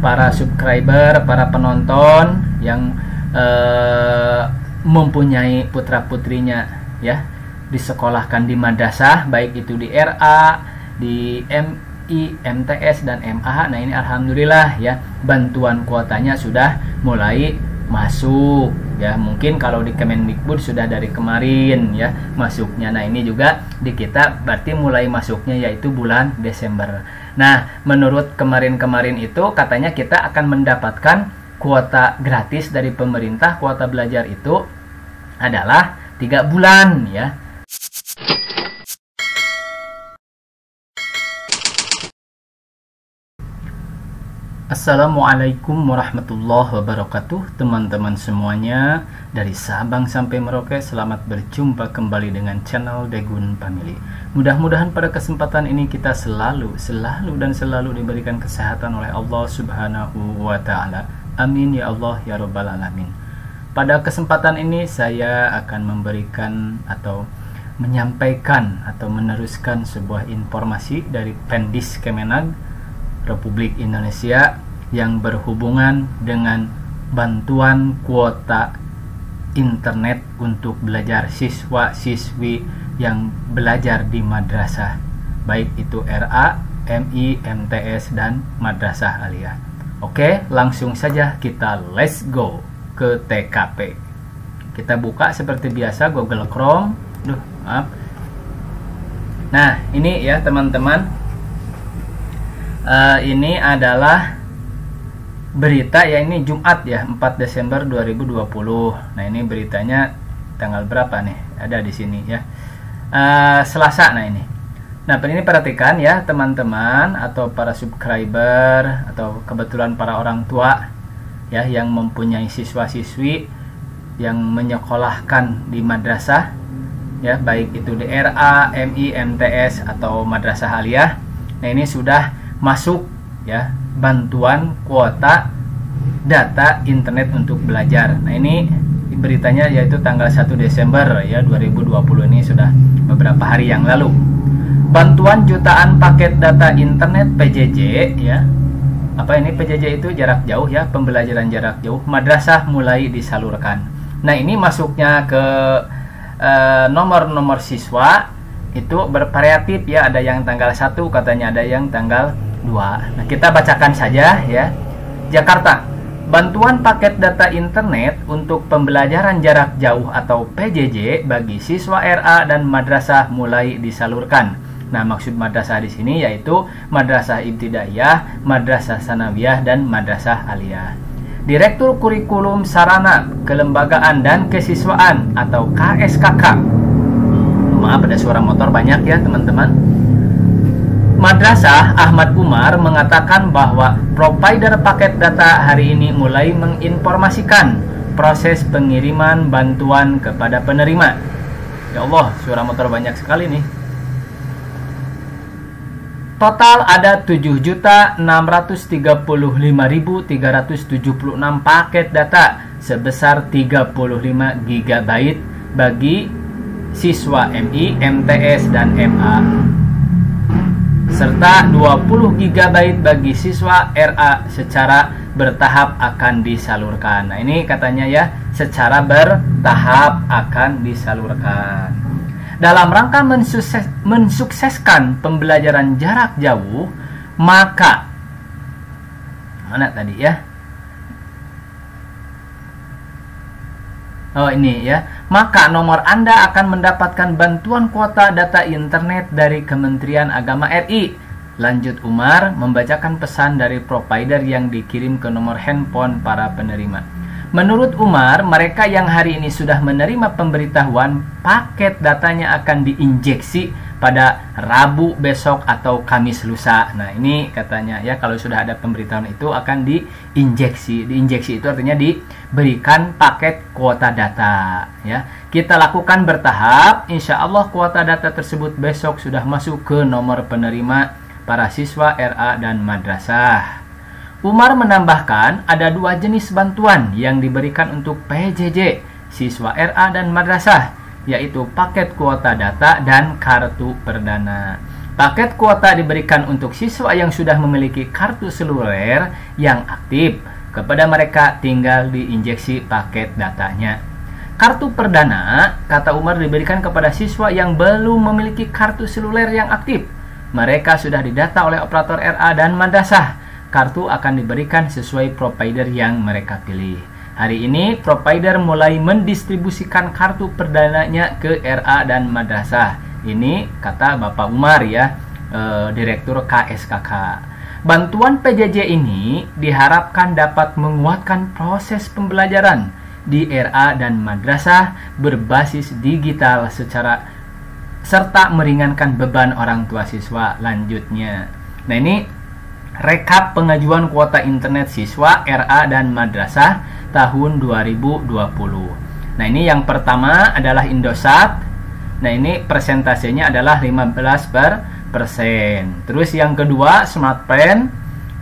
para subscriber, para penonton yang uh, mempunyai putra putrinya ya disekolahkan di madrasah baik itu di RA, di MI, MTS dan MA. Nah, ini alhamdulillah ya bantuan kuotanya sudah mulai masuk ya. Mungkin kalau di Kemendikbud sudah dari kemarin ya masuknya. Nah ini juga di kita berarti mulai masuknya yaitu bulan Desember nah menurut kemarin-kemarin itu katanya kita akan mendapatkan kuota gratis dari pemerintah. Kuota belajar itu adalah tiga bulan ya Assalamualaikum warahmatullahi wabarakatuh Teman-teman semuanya. Dari Sabang sampai Merauke Selamat berjumpa kembali dengan channel Degun Family. Mudah-mudahan pada kesempatan ini kita selalu Selalu dan selalu diberikan kesehatan oleh Allah subhanahu wa ta'ala. Amin ya Allah ya Rabbal Alamin. Pada kesempatan ini saya akan memberikan Atau menyampaikan Atau meneruskan sebuah informasi Dari Pendis Kemenag Republik Indonesia yang berhubungan dengan bantuan kuota internet untuk belajar siswa-siswi yang belajar di madrasah baik itu RA, MI, MTS dan madrasah aliyah. Oke, langsung saja kita let's go ke TKP. Kita buka seperti biasa Google Chrome. Duh, maaf. Nah, ini ya teman-teman uh, ini adalah berita ya ini Jumat ya 4 Desember 2020 nah ini beritanya tanggal berapa nih? Ada di sini ya. Uh, Selasa nah ini. Nah ini perhatikan ya teman-teman atau para subscriber atau kebetulan para orang tua ya yang mempunyai siswa-siswi yang menyekolahkan di madrasah ya baik itu di RA, MI, MTS atau madrasah aliyah. Nah ini sudah masuk ya bantuan kuota data internet untuk belajar. Nah, ini beritanya yaitu tanggal 1 Desember ya 2020 ini sudah beberapa hari yang lalu. Bantuan jutaan paket data internet PJJ ya. Apa ini PJJ itu jarak jauh ya, pembelajaran jarak jauh madrasah mulai disalurkan. Nah, ini masuknya ke eh, nomor-nomor uh, siswa itu bervariatif ya, ada yang tanggal 1 katanya ada yang tanggal 2. Nah, kita bacakan saja ya. Jakarta. Bantuan paket data internet untuk pembelajaran jarak jauh atau PJJ bagi siswa RA dan madrasah mulai disalurkan. Nah, maksud madrasah di sini yaitu madrasah ibtidaiyah, madrasah sanawiyah dan madrasah aliyah. Direktur Kurikulum Sarana Kelembagaan dan Kesiswaan atau KSKK. Maaf ada suara motor banyak ya, teman-teman Madrasah Ahmad Umar mengatakan bahwa provider paket data hari ini mulai menginformasikan proses pengiriman bantuan kepada penerima. Ya Allah, suara motor banyak sekali nih. Total ada 7.635.376 paket data sebesar 35 GB bagi siswa MI, MTS, dan MA serta 20 GB bagi siswa RA secara bertahap akan disalurkan. Nah, ini katanya ya, secara bertahap akan disalurkan. Dalam rangka mensukses, mensukseskan pembelajaran jarak jauh, maka mana tadi ya? Oh ini ya, maka nomor Anda akan mendapatkan bantuan kuota data internet dari Kementerian Agama RI. Lanjut Umar membacakan pesan dari provider yang dikirim ke nomor handphone para penerima. Menurut Umar, mereka yang hari ini sudah menerima pemberitahuan paket datanya akan diinjeksi pada Rabu besok atau Kamis lusa. Nah, ini katanya ya kalau sudah ada pemberitahuan itu akan diinjeksi. Diinjeksi itu artinya diberikan paket kuota data ya. Kita lakukan bertahap. Insya Allah kuota data tersebut besok sudah masuk ke nomor penerima para siswa RA dan madrasah. Umar menambahkan ada dua jenis bantuan yang diberikan untuk PJJ, siswa RA dan madrasah yaitu paket kuota data dan kartu perdana. Paket kuota diberikan untuk siswa yang sudah memiliki kartu seluler yang aktif. Kepada mereka tinggal diinjeksi paket datanya. Kartu perdana, kata Umar diberikan kepada siswa yang belum memiliki kartu seluler yang aktif. Mereka sudah didata oleh operator RA dan madrasah. Kartu akan diberikan sesuai provider yang mereka pilih. Hari ini, provider mulai mendistribusikan kartu perdananya ke RA dan madrasah ini kata Bapak Umar ya, e, Direktur KSKK. Bantuan PJJ ini diharapkan dapat menguatkan proses pembelajaran di RA dan madrasah berbasis digital secara serta meringankan beban orang tua siswa lanjutnya. Nah, ini rekap pengajuan kuota internet siswa RA dan madrasah tahun 2020. Nah, ini yang pertama adalah Indosat Nah ini persentasenya adalah 15 per persen. Terus yang kedua smart pen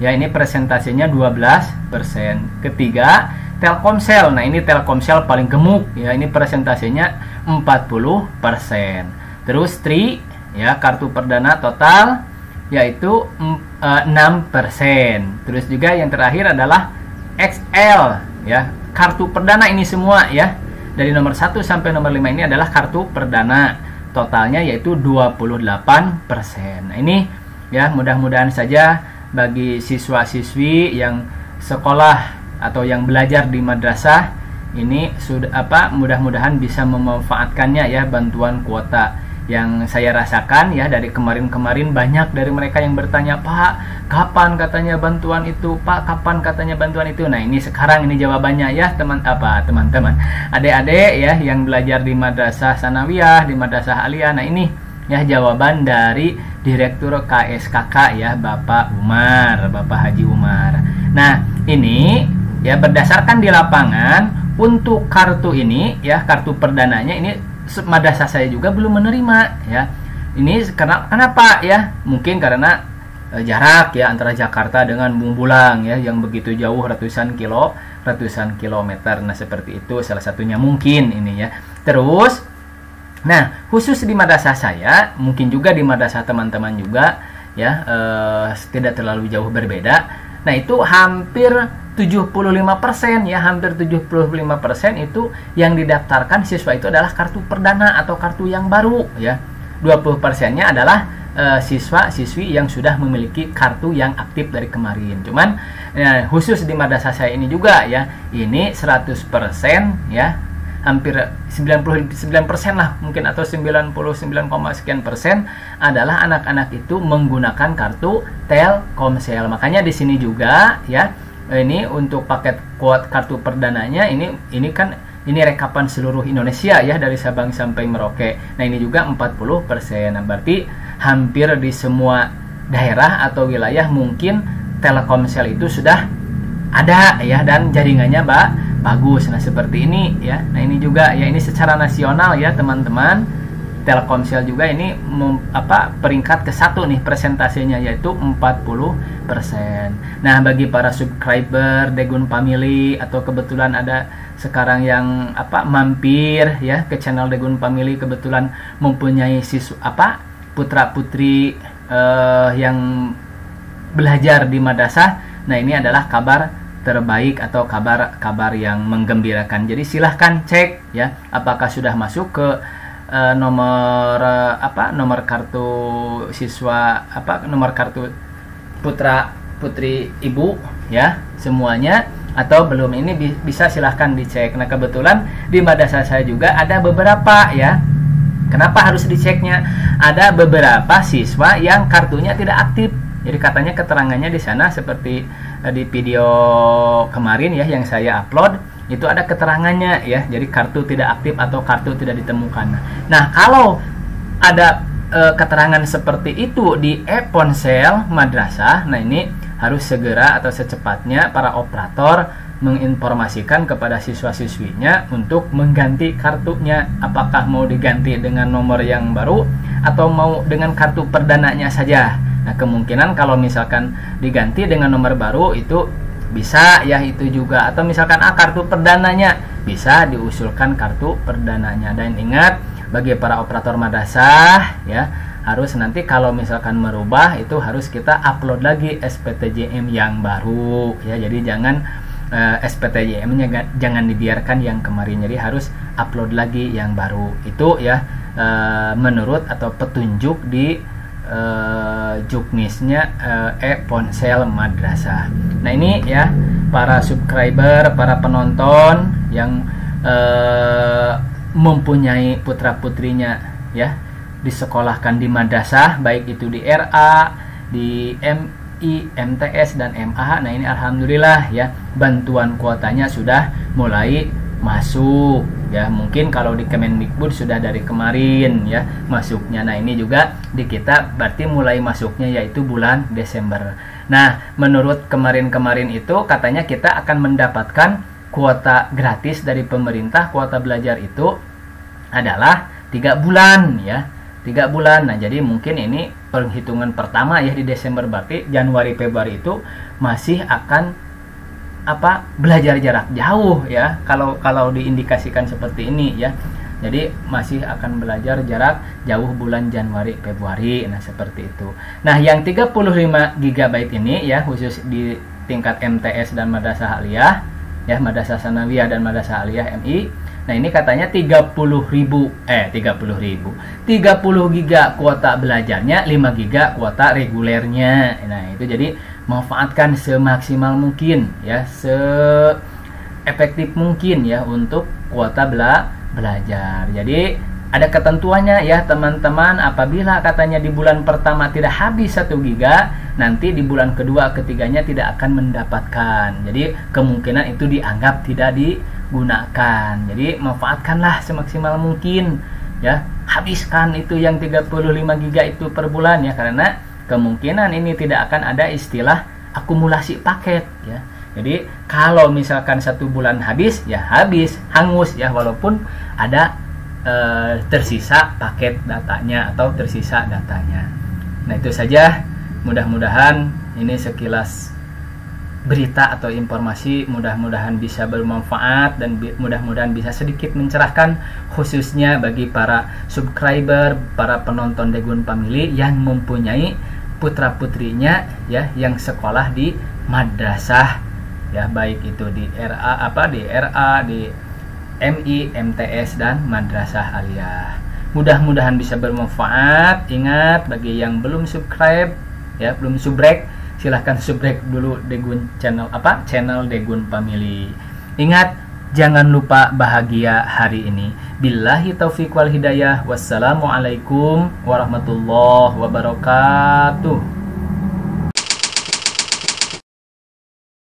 ya ini persentasenya 12 persen. Ketiga Telkomsel. Nah ini Telkomsel paling gemuk ya ini persentasenya 40 persen. Terus Tri ya kartu perdana total yaitu 6 persen. Terus juga yang terakhir adalah XL ya. Kartu perdana ini semua ya. Dari nomor 1 sampai nomor 5 ini adalah kartu perdana. Totalnya yaitu 28%. Nah, ini ya mudah-mudahan saja bagi siswa-siswi yang sekolah atau yang belajar di madrasah ini sudah apa mudah-mudahan bisa memanfaatkannya ya bantuan kuota yang saya rasakan ya dari kemarin-kemarin banyak dari mereka yang bertanya Pak kapan katanya bantuan itu? Pak kapan katanya bantuan itu? Nah ini sekarang ini jawabannya ya teman apa teman-teman adik-adik ya yang belajar di madrasah sanawiyah di madrasah aliyah. Nah ini ya jawaban dari direktur KSKK ya Bapak Umar Bapak Haji Umar. Nah ini ya berdasarkan di lapangan untuk kartu ini ya kartu perdananya ini madrasah saya juga belum menerima ya. Ini karena kenapa ya? Mungkin karena e, jarak ya antara Jakarta dengan Bumbulang ya yang begitu jauh ratusan kilo ratusan kilometer. Nah seperti itu salah satunya mungkin ini ya. Terus nah khusus di madrasah saya mungkin juga di madrasah teman-teman juga ya e, tidak terlalu jauh berbeda. Nah itu hampir 75% ya hampir 75% itu yang didaftarkan siswa itu adalah kartu perdana atau kartu yang baru ya. 20 persennya adalah e, siswa siswi yang sudah memiliki kartu yang aktif dari kemarin. Cuman ya, khusus di madrasah saya ini juga ya ini 100% ya hampir 99% lah mungkin atau 99, sekian persen adalah anak-anak itu menggunakan kartu Telkomsel. Makanya di sini juga ya ini untuk paket kuat kartu perdananya ini ini kan ini rekapan seluruh Indonesia ya dari Sabang sampai Merauke. Nah, ini juga 40%. Nah, berarti hampir di semua daerah atau wilayah mungkin Telkomsel itu sudah ada ya dan jaringannya Mbak bagus. Nah, seperti ini ya. Nah, ini juga ya ini secara nasional ya, teman-teman Telkomsel juga ini mem, apa peringkat ke satu nih presentasenya yaitu 40%. Nah, bagi para subscriber Degun Family atau kebetulan ada sekarang yang apa mampir ya ke channel Degun Family kebetulan mempunyai siswa apa putra-putri uh, yang belajar di madrasah. Nah, ini adalah kabar terbaik atau kabar-kabar yang menggembirakan. Jadi silahkan cek ya apakah sudah masuk ke uh, nomor uh, apa nomor kartu siswa apa nomor kartu putra putri ibu ya semuanya. Atau belum ini bi bisa silahkan dicek. Nah kebetulan di madrasah saya juga ada beberapa ya. Kenapa harus diceknya? Ada beberapa siswa yang kartunya tidak aktif. Jadi katanya keterangannya di sana seperti uh, di video kemarin ya yang saya upload itu ada keterangannya ya. Jadi kartu tidak aktif atau kartu tidak ditemukan. Nah kalau ada e, keterangan seperti itu di e-ponsel madrasah nah ini harus segera atau secepatnya para operator menginformasikan kepada siswa-siswinya untuk mengganti kartunya. Apakah mau diganti dengan nomor yang baru atau mau dengan kartu perdananya saja? Nah kemungkinan kalau misalkan diganti dengan nomor baru itu bisa ya itu juga. Atau misalkan ah kartu perdananya. Bisa diusulkan kartu perdananya. Dan ingat bagi para operator madrasah ya harus nanti kalau misalkan merubah itu harus kita upload lagi SPTJM yang baru ya. Jadi jangan eh, SPTJM-nya jangan dibiarkan yang kemarin. Jadi harus upload lagi yang baru. Itu ya uh, menurut atau petunjuk di uh, juknisnya uh, e ponsel madrasah nah ini ya para subscriber para penonton yang uh, mempunyai putra putrinya ya disekolahkan di madrasah baik itu di RA, di MI, MTS dan MAH. Nah, ini alhamdulillah ya bantuan kuotanya sudah mulai masuk ya. Mungkin kalau di Kemendikbud sudah dari kemarin ya masuknya. Nah, ini juga di kita berarti mulai masuknya yaitu bulan Desember. Nah, menurut kemarin-kemarin itu katanya kita akan mendapatkan kuota gratis dari pemerintah, kuota belajar itu adalah tiga bulan ya tiga bulan nah jadi mungkin ini perhitungan pertama ya di Desember berarti Januari Februari itu masih akan apa belajar jarak jauh ya. Kalau kalau diindikasikan seperti ini ya. Jadi masih akan belajar jarak jauh bulan Januari Februari nah seperti itu. Nah yang 35 GB ini ya khusus di tingkat MTS dan Madrasah Aliyah ya Madrasah Sanawiyah dan Madrasah Aliyah MI Nah ini katanya 30 ribu eh 30 ribu. 30 giga kuota belajarnya 5 giga kuota regulernya. Nah itu jadi manfaatkan semaksimal mungkin ya se efektif mungkin ya untuk kuota bela belajar. Jadi ada ketentuannya ya teman-teman. Apabila katanya di bulan pertama tidak habis 1 giga nanti di bulan kedua ketiganya tidak akan mendapatkan. Jadi kemungkinan itu dianggap tidak di gunakan jadi manfaatkanlah semaksimal mungkin ya. Habiskan itu yang 35 giga itu per bulan ya karena kemungkinan ini tidak akan ada istilah akumulasi paket ya. Jadi kalau misalkan satu bulan habis ya habis hangus ya. Walaupun ada e, tersisa paket datanya atau tersisa datanya. Nah itu saja. Mudah-mudahan ini sekilas berita atau informasi mudah-mudahan bisa bermanfaat dan mudah-mudahan bisa sedikit mencerahkan khususnya bagi para subscriber, para penonton Degun Family yang mempunyai putra-putrinya ya yang sekolah di madrasah ya baik itu di RA apa di RA di MI, MTS dan madrasah aliyah. Mudah-mudahan bisa bermanfaat. Ingat bagi yang belum subscribe ya, belum subrek silahkan subscribe dulu Degun channel apa channel Degun Family ingat jangan lupa bahagia hari ini. Billahi taufiq wal hidayah. Wassalamualaikum warahmatullahi wabarakatuh